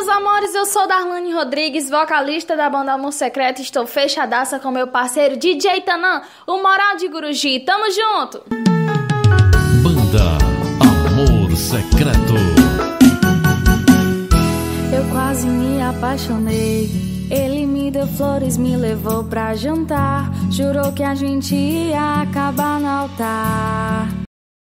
meus amores, eu sou Darlane Rodrigues, vocalista da banda Amor Secreto. Estou fechadaça com meu parceiro DJ Tanã, o Moral de Guruji. Tamo junto! Banda Amor Secreto. Eu quase me apaixonei. Ele me deu flores, me levou pra jantar. Jurou que a gente ia acabar.